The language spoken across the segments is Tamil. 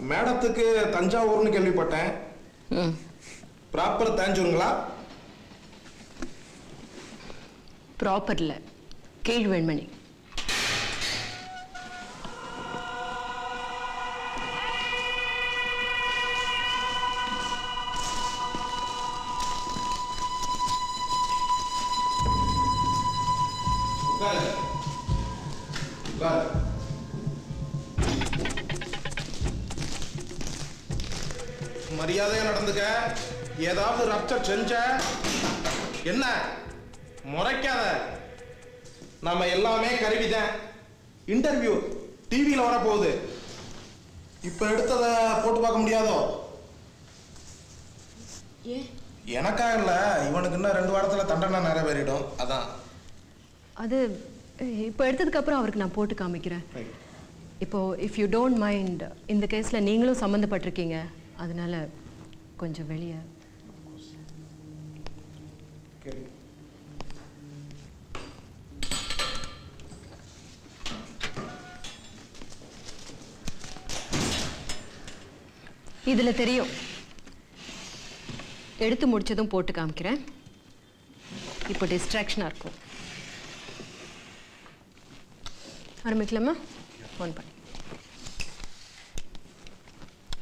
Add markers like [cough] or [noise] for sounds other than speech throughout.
மேடத்துக்கு தஞ்சாவூர்னு கேள்விப்பட்டேன். ப்ராப்பர் தாஞ்சூருங்களா ப்ராப்பர்ல கீழ்வெண்மணி உட்காரு. உட்காரு. மரியாதையா நடந்துக்க. ஏதாவது ரப்சர் செஞ்ச. என்ன? முறைக்காத. நம்ம எல்லாமே கருவிதான். இன்டர்வியூ டிவியில் வரப்போகுது. இப்போ எடுத்ததை போட்டு பார்க்க முடியாதோ? எனக்கா இல்லை இவனுக்கு இன்னும் ரெண்டு வாரத்தில் தண்டனை நிறைவேறிடும் அதான். அது இப்போ எடுத்ததுக்கு அப்புறம் அவருக்கு நான் போட்டு காமிக்கிறேன். இப்போ இஃப் யூ டோன்ட் மைண்ட் இந்த கேஸில் நீங்களும் சம்மந்தப்பட்டிருக்கீங்க. அதனால கொஞ்சம் வெளியே. இதில் தெரியும். எடுத்து முடிச்சதும் போட்டு காமிக்கிறேன். இப்போ டிஸ்ட்ராக்ஷனாக இருக்கும். ஆரம்பிக்கலாமா? ஃபோன் பண்ணி.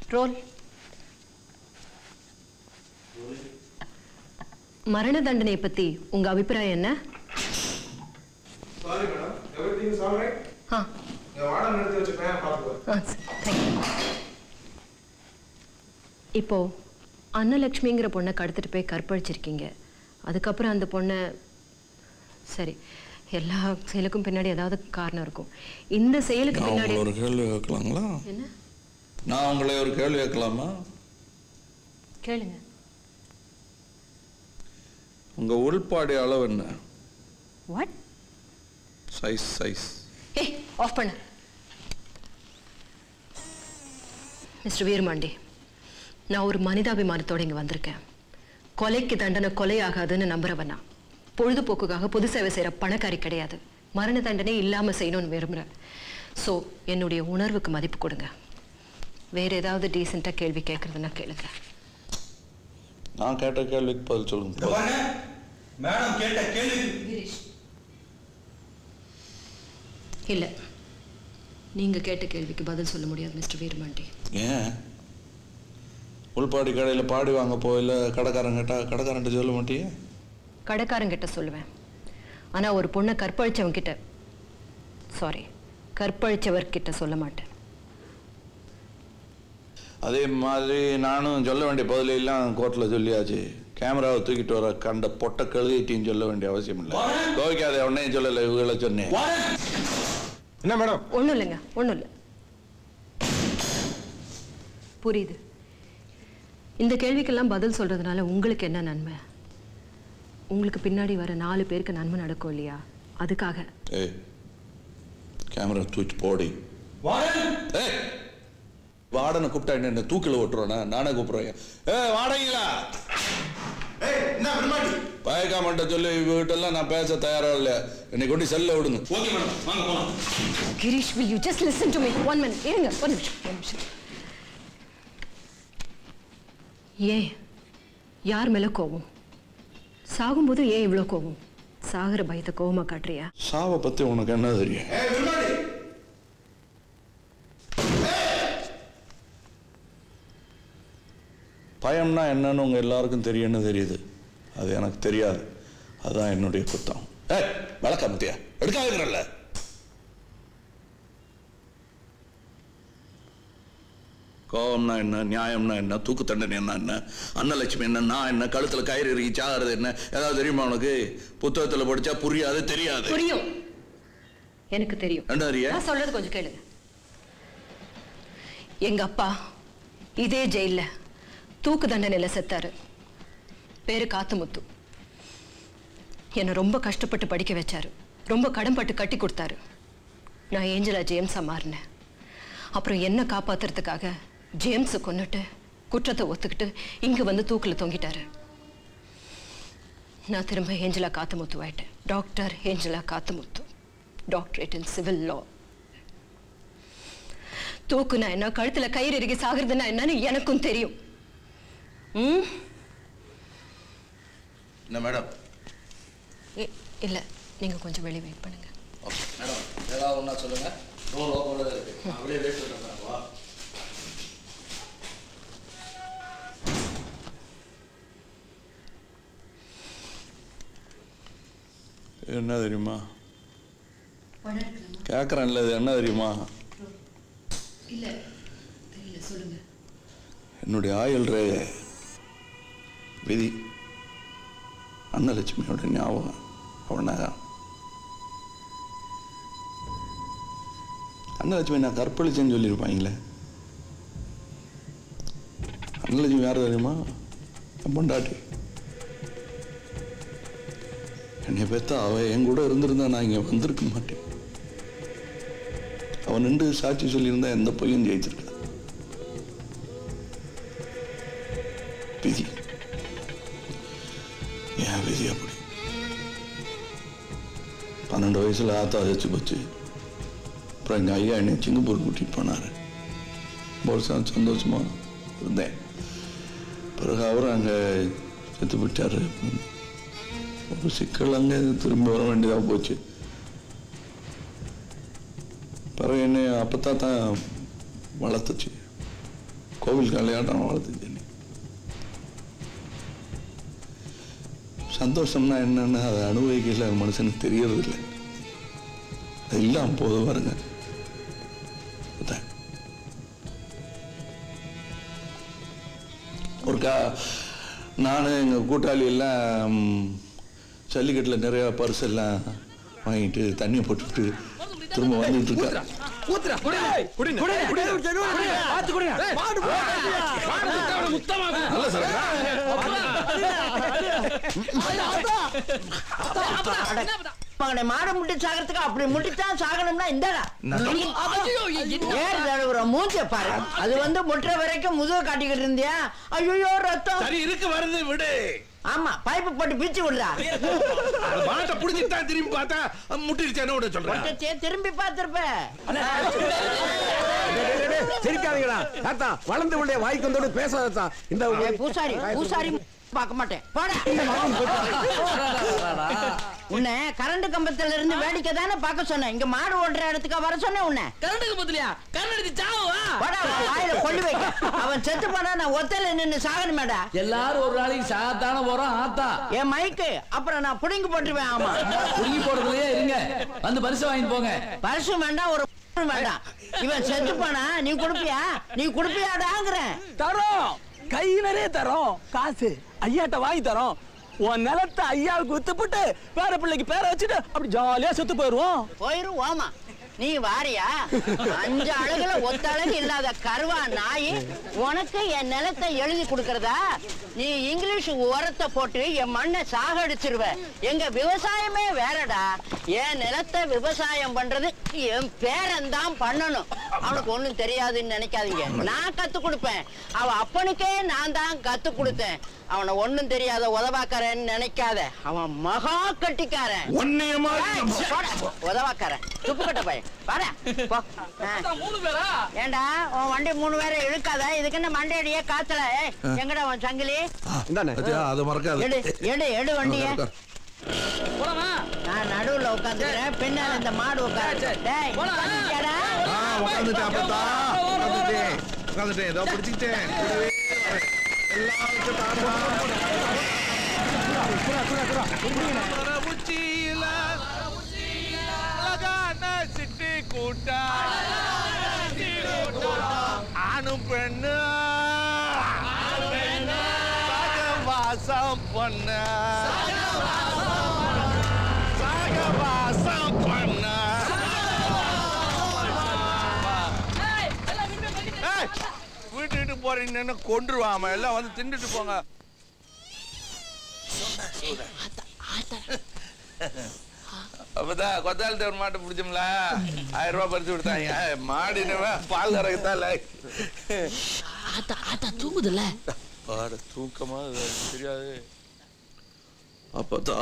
ரோல் மரண தண்டனை பத்தி உங்க அபிப்பிராயம் என்ன? Sorry madam is ah. இப்போ அன்னலக்ஷ்மிங்கிற பொண்ணை கடத்திட்டு போய் கற்பழிச்சிருக்கீங்க. அதுக்கப்புறம் அந்த பொண்ணை சரி எல்லா செயலுக்கும் பின்னாடி ஏதாவது காரணம் இருக்கும். இந்த செயலுக்கு பின்னாடி ஒரு கேள்வி கேட்கலாங்களா? என்ன? நான் உங்களை ஒரு கேள்வி கேட்கலாமா? கேளுங்க. உங்க உள்பாடி அளவு என்ன? வாட் சைஸ் சைஸ் ஏய் ஆஃப் பண்ணு. மிஸ்டர் வீரமாண்டி நான் ஒரு மனிதாபிமானத்தோட இங்க வந்திருக்கேன். கொலைக்கு தண்டனை கொலை ஆகாதுன்னு நம்புறவன் நான். பொழுதுபோக்குக்காக பொது சேவை செய்யற பணக்காரி கிடையாது. மரண தண்டனை இல்லாம செய்யணும்னு விரும்புறேன். ஸோ என்னுடைய உணர்வுக்கு மதிப்பு கொடுங்க. வேற ஏதாவது டீசெண்டா கேள்வி கேட்கறதுன்னா கேளுங்க. நான் கேட்ட கேள்விக்கு பதில் சொல்லுங்க. மேடம் கேட்ட கேள்வி இல்ல நீங்க கேட்ட கேள்விக்கு பதில் சொல்ல முடியாது மிஸ்டர் வீரமாண்டி. ஏன்? உள்பாடி கடையில் பாடி வாங்க போயில கடைக்காரன் கேட்டா கடைக்காரன்ட்ட சொல்ல மாட்டியே? கடைக்காரங்கிட்ட சொல்லுவேன். ஆனா ஒரு பொண்ணை கற்பழிச்சவன் கிட்ட சாரி கற்பழிச்சவர் கிட்ட சொல்ல மாட்டேன். அதே மாதிரி நானும் சொல்ல வேண்டிய பதிலெல்லாம் கோர்ட்டில் சொல்லியாச்சு. கேமராவை தூக்கிட்டு வர கண்ட பொட்டை கழுதிட்டின்னு சொல்ல வேண்டிய அவசியம் இல்லை. கோவிக்காத உடனே சொல்லலை இவங்கள சொன்னேன். என்ன மேடம்? ஒண்ணும் இல்லைங்க ஒண்ணும் இல்லை. புரியுது. இந்த கேள்விக்கெல்லாம் பதில் சொல்றதுனால உங்களுக்கு என்ன நன்மை? உங்களுக்கு பின்னாடி வர நாலு பேருக்கு நன்மை நடக்கும் இல்லையா? அதுக்காக. ஏய் கேமரா தூக்கி போடி. ஏய் வாடனை கூப்பிட்டா என்ன தூக்கில் ஓட்டுறோண்ணா நானே கூப்பிடுறேன். ஏ வாடகைங்களா? பெருமாடி பயக்காமட்ட சொல்லி வீட்டெல்லாம் நான் பேச தயாரா இல்லை. என்னை கொண்டு செல்ல விடுங்க. ஓகே மேடம் வாங்க போலாம். Girish will you just listen to me? One minute இருங்க ஒரு நிமிஷம் ஒரு நிமிஷம். ஏன் யார் மேல கோவம் சாகும்போது ஏன் இவ்வளோ கோவம் சாகிற பயத்தை கோவமா காட்டுறியா? சாவை பத்தி உனக்கு என்ன தெரியும் ஏய் பெருமாடி பயம்னா என்னன்னு உங்க எல்லாருக்கும் தெரியும்னு தெரியுது. அது எனக்கு தெரியாது. அதுதான் என்னுடைய குத்தம். ஏய் விளக்க மத்தியா? எடுக்காதுங்கிறல்ல கோபம்னா என்ன நியாயம்னா என்ன தூக்கு தண்டனை என்ன என்ன அன்னலட்சுமி என்ன நான் என்ன கழுத்துல கயிறு இறுக்கி சாகிறது என்ன ஏதாவது தெரியுமா உனக்கு? புத்தகத்துல படிச்சா புரியாது தெரியாது. புரியும். எனக்கு தெரியும். என்ன சொல்றது கொஞ்சம் கேளுங்க. எங்க அப்பா இதே ஜெயில்ல தூக்கு தண்டனையில செத்தாரு. பேரு காத்துமுத்து. என்னை ரொம்ப கஷ்டப்பட்டு படிக்க வச்சாரு. ரொம்ப கடன்பட்டு கட்டி கொடுத்தாரு. நான் ஏஞ்சலா ஜேம்ஸா மாறினேன். அப்புறம் என்ன காப்பாத்துறதுக்காக ஜேம்ஸை கொண்டுட்டு குற்றத்தை ஒத்துக்கிட்டு இங்க வந்து தூக்கில் தொங்கிட்டாரு. நான் திரும்ப ஏஞ்சலா காத்துமுத்து ஆயிட்டேன். Doctor Angela Kathumuthu. Doctorate in civil law. தூக்குனா என்ன கழுத்துல கயிறு இறுகி சாகிறதுனா என்னன்னு எனக்கும் தெரியும். என்ன மேடம்? இல்ல நீங்க கொஞ்சம் வெளியே வெயிட் பண்ணுங்க. ஓகே மேடம் ஏதாவது ஒன்றா சொல்லுங்கள் அப்படியே வெயிட் பண்ணுறேன் வா. என்ன தெரியுமா? கேட்குறேன்ல இது என்ன தெரியுமா? இல்ல தெரியல சொல்லுங்க. என்னுடைய ஆயுள் ரே பிதி. அன்னலட்சுமியோட ஞாபகம் அவனாக அன்னலட்சுமி நான் கற்பழிச்சேன்னு சொல்லியிருப்பாங்களே. அன்னலட்சுமி யார் தெரியுமா? பொண்டாட்டி. என்னை பெத்த அவ என் கூட இருந்திருந்தா நான் இங்கே வந்திருக்க மாட்டேன். அவன் நின்று சாட்சி சொல்லியிருந்தா எந்த பையன் ஜெயிச்சிருக்கான் விதி என் விதி அப்படி பன்னெண்டு வயசுல ஆத்தா வச்சு போச்சு அப்புறம் எங்கள் ஐயா என்னை சிங்கப்பூர் கூட்டிட்டு போனார் போல்சா சந்தோஷமா இருந்தேன் பிறகு அவரும் அங்கே செத்து போயிட்டாரு ஒரு சிக்கல் அங்கே திரும்ப வர வேண்டியதாக போச்சு பிறகு என்னை அப்பத்தான் தான் வளர்த்துச்சு கோவில் கல்யாணம் வளர்த்துச்சு சந்தோஷம்னா என்னன்னு அதை அனுபவிக்கல மனுஷனுக்கு தெரியறது இல்லை அது இல்லாம போது பாருங்க. ஒருக்கா நான் எங்கள் கூட்டாளி எல்லாம் ஜல்லிக்கட்டில் நிறையா எல்லாம் வாங்கிட்டு தண்ணியை போட்டுவிட்டு திரும்ப வந்துட்டு இருக்கா. நல்ல சார் மகனை மாடு முட்டி சாகிறதுக்கு அப்படி முட்டித்தான் சாகணும்னா இந்தடா. ஏறு தழுவுற மூஞ்ச பாரு. அது வந்து முட்டுற வரைக்கும் முதுக காட்டிக்கிட்டு இருந்தியா? ஐயோ ரத்தம். சரி இருக்கு வருது விடு. ஆமா பைப்பு போட்டு பிச்சு விடுறா. மாட்டை புடிச்சிட்டு திரும்பி பார்த்தா முட்டிருச்சேன்னு விட சொல்றேன்? திரும்பி பார்த்திருப்ப. சிரிக்காதீங்களா தாத்தா வளர்ந்து உள்ள வாய்க்கு வந்தோடு பேசாதா இந்த பூசாரி பூசாரி பார்க்க மாட்டேன். போடா. உன்னை கரண்ட் கம்பத்துல இருந்து வேடிக்கை தானே பார்க்க சொன்னேன். இங்க மாடு ஓட்டுற இடத்துக்கு வர சொன்னேன் உன்னை. கரண்டுக்கு பத்திலையா கரண்ட் அடிச்சு சாவா போடா வாயில கொள்ளி வைக்க அவன் செத்து போனா நான் ஒத்தையில நின்னு சாகணுமேடா எல்லாரும் ஒரு நாளைக்கு சாத்தான போறோம் ஆத்தா. என் மைக்கு அப்புறம் நான் புடுங்கி போட்டுருவேன் ஆமா. புடுங்கி போடுறதுலயே இருங்க. வந்து பரிசு வாங்கிட்டு போங்க. பரிசு வேண்டாம் ஒரு வேண்டாம் இவன் செத்து போனா நீ குடுப்பியா? நீ குடுப்பியாடாங்கிறேன். தரோம். கை நிறைய தரோம். காசு. ஐயாட்ட வாங்கி தரோம். உன் நிலத்தை ஐயாவுக்கு வித்துப்பட்டு பேர பிள்ளைக்கு பேரை வச்சுட்டு அப்படி ஜாலியா செத்து போயிருவோம். போயிருவோமா நீ வாரியா? அஞ்சு அழகுல ஒத்த அழகு இல்லாத கருவா நாய் உனக்கு என் நிலத்தை எழுதி கொடுக்கறதா? நீ இங்கிலீஷ் உரத்தை போட்டு என் மண்ணை சாகடிச்சிருவ. எங்க விவசாயமே வேறடா. என் நிலத்தை விவசாயம் பண்றது என் பேரன் தான் பண்ணணும். அவனுக்கு ஒண்ணும் தெரியாதுன்னு நினைக்காதீங்க. நான் கத்து கொடுப்பேன். அவ அப்பனுக்கே நான் தான் கத்து கொடுத்தேன். அவனை ஒண்ணும் தெரியாத உதவாக்காரன்னு நினைக்காத. அவன் மகா கட்டிக்காரன். உதவாக்காரன். துப்பு கட்ட பையன். பேரா? ஏண்டா உன் வண்டி மூணு பேரை இழுக்காத? இதுக்கு என்ன மண்டையடியே காத்துல? ஏய், எங்கடா உன் சங்கிலி? அது மறக்காது. எடு எடு எடு வண்டிய. போலாமா? நான் நடுவுல உட்காந்துக்கிறேன். பின்னால இந்த மாடு உட்காந்து? உட்காந்துட்டேன் அப்பத்தா உட்காந்துட்டேன் உட்காந்துட்டேன் ஏதோ பிடிச்சிக்கிட்டேன். உச்சியில அழகான கூட்டா. ஆணும் பெண்ணு. போறீங்கன்னு கொண்டுருவாம எல்லாம் வந்து தின்னுட்டு போங்க. அப்பதான் கொத்தாள் தேவர் மாட்டை பிடிச்சோம்ல. ஆயிரம் ரூபாய் பறிச்சு கொடுத்தாங்க. மாடினவன் பால் கறக்குத்தால தூங்குதுல்ல? பாட தூக்கமா தெரியாது. அப்பதா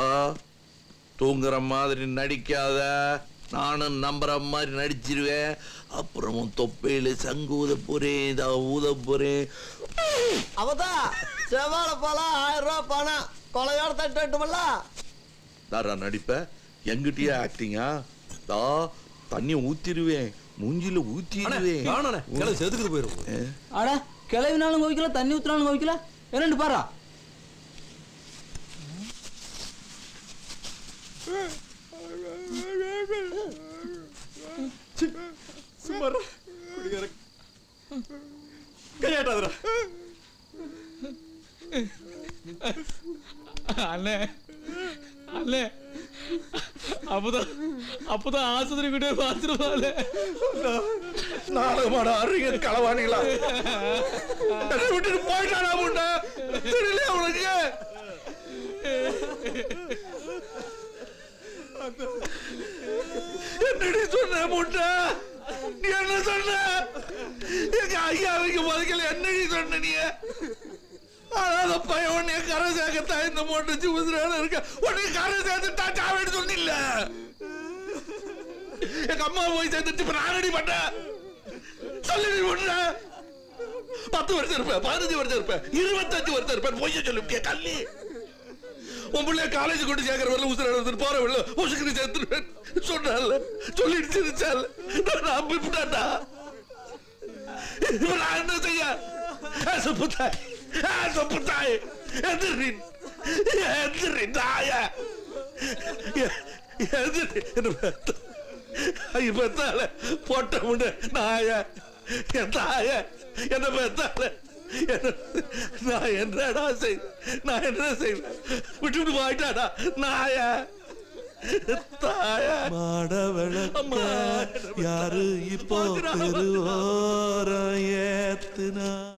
தூங்குற மாதிரி நடிக்காத. நானும் நம்புற மாதிரி நடிச்சிருவேன். அப்புறமும் தொப்பையில சங்கு ஊத போறேன் இதா ஊத போறேன். அவதான் செவ்வாழை பழம் ஆயிரம் ரூபாய் பணம். கொலையோட தட்டு வெட்டுமல்ல? தாரா நடிப்ப? எங்கிட்டயே ஆக்டிங்கா தா தண்ணி ஊத்திடுவேன் மூஞ்சில ஊத்திடுவேன். செதுக்குது போயிரும் அட கிளவினாலும் கோவிக்கல தண்ணி ஊத்துனாலும் கோவிக்கல. என்னண்டு பாரா [laughs] [laughs] சும்மாரா குடிகார கையாட்டாதரா அண்ணே அண்ணே அப்பதான் அப்பதான் ஆஸ்பத்திரி கிட்டே பார்த்துருவாள் நாடகமாட அறிய களவாணிகளா என்னை விட்டுட்டு போயிட்டானா தெரியல உனக்கு என்னடி சொன்ன நீ என்ன சொன்ன? எங்க ஐயாவுக்கு பதிக்கல என்ன சொன்ன நீ? அதாவது பையன் உன்னைய கரை சேர்க்கத்தான் இந்த மோட்டச்சு உசுரான இருக்க. உன்னை கரை சேர்த்துட்டா சாவேன்னு சொன்னில்ல. எங்க அம்மா போய் சேர்ந்துட்டு இப்ப நான் ரெடி பண்ணேன் சொல்லி நீ பண்ண பத்து வருஷம் இருப்பேன் பதினஞ்சு வருஷம் இருப்பேன் இருபத்தஞ்சு வருஷம் இருப்பேன் பொய்ய சொல்லு கல்லி உன் பிள்ளைய காலேஜ் கொண்டு சேர்க்கிற வரல உசுர எடுத்துட்டு போற வரல உசுக்கு சேர்த்துருவேன். சொன்னால சொல்லிட்டு சிரிச்சால. நான் நம்பிவிட்டாண்டா இப்ப நான் என்ன செய்ய? ஆ, சொப்பு தாய் ஆ, சொப்பு தாய் எந்திரி எந்திரி தாய எந்திரி போட்ட முன்ன நாய என் தாய என்ன பெத்தால. நான் என்னடா செய் நான் என்ன செய்வேன்? விட்டுவிட்டு போயிட்டாடா. நாய? தாய? மாட விளக்க யாரு இப்போ. தெருவோரம் ஏத்துனா?